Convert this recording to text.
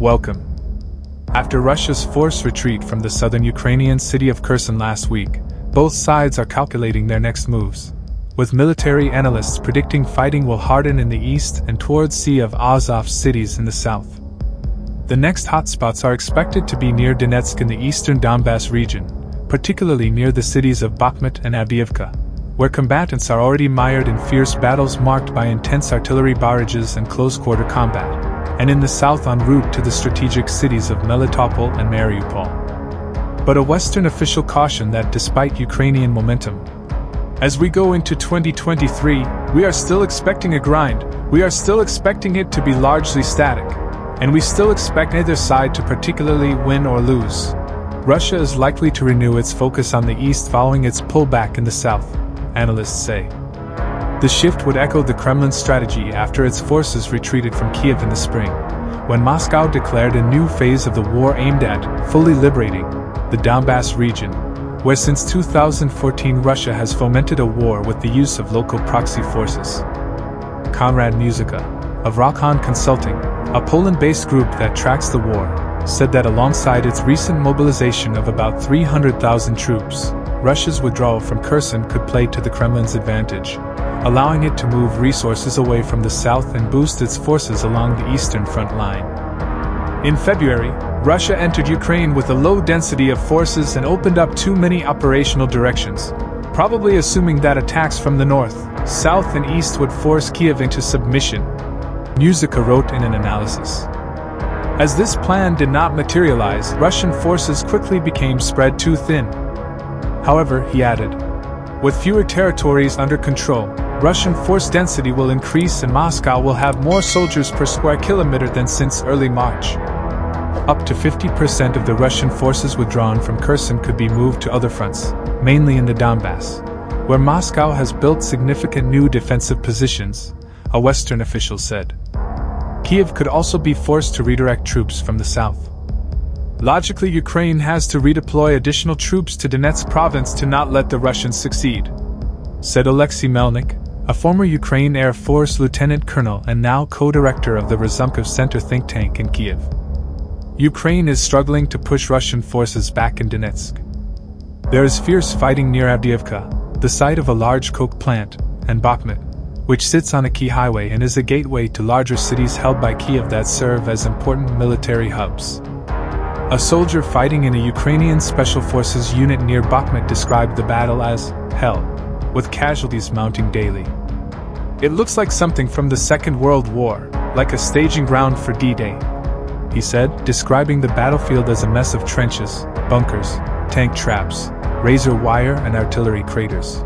Welcome. After Russia's forced retreat from the southern Ukrainian city of Kherson last week, both sides are calculating their next moves. With military analysts predicting fighting will harden in the east and towards Sea of Azov cities in the south. The next hotspots are expected to be near Donetsk in the eastern Donbass region, particularly near the cities of Bakhmut and Avdiivka, where combatants are already mired in fierce battles marked by intense artillery barrages and close quarter combat, and in the south en route to the strategic cities of Melitopol and Mariupol. But a Western official cautioned that despite Ukrainian momentum, as we go into 2023, we are still expecting a grind, we are still expecting it to be largely static, and we still expect neither side to particularly win or lose. Russia is likely to renew its focus on the east following its pullback in the south, analysts say. The shift would echo the Kremlin's strategy after its forces retreated from Kiev in the spring, when Moscow declared a new phase of the war aimed at fully liberating the Donbass region where since 2014 Russia has fomented a war with the use of local proxy forces. Konrad Muzyka, of Rochan Consulting, a Poland based group that tracks the war, said that alongside its recent mobilization of about 300,000 troops, Russia's withdrawal from Kherson could play to the Kremlin's advantage, allowing it to move resources away from the south and boost its forces along the eastern front line. In February, Russia entered Ukraine with a low density of forces and opened up too many operational directions, probably assuming that attacks from the north, south, and east would force Kiev into submission. Muzyka wrote in an analysis. As this plan did not materialize, Russian forces quickly became spread too thin. However, he added, with fewer territories under control, Russian force density will increase and Moscow will have more soldiers per square kilometer than since early March. Up to 50% of the Russian forces withdrawn from Kherson could be moved to other fronts, mainly in the Donbass, where Moscow has built significant new defensive positions, a Western official said. Kiev could also be forced to redirect troops from the south. Logically, Ukraine has to redeploy additional troops to Donetsk province to not let the Russians succeed, said Alexei Melnik, a former Ukraine Air Force lieutenant colonel and now co director of the Razumkov Center think tank in Kiev. Ukraine is struggling to push Russian forces back in Donetsk. There is fierce fighting near Avdiivka, the site of a large coke plant, and Bakhmut, which sits on a key highway and is a gateway to larger cities held by Kiev that serve as important military hubs. A soldier fighting in a Ukrainian Special Forces unit near Bakhmut described the battle as hell, with casualties mounting daily. It looks like something from the Second World War, like a staging ground for D Day, he said, describing the battlefield as a mess of trenches, bunkers, tank traps, razor wire, and artillery craters.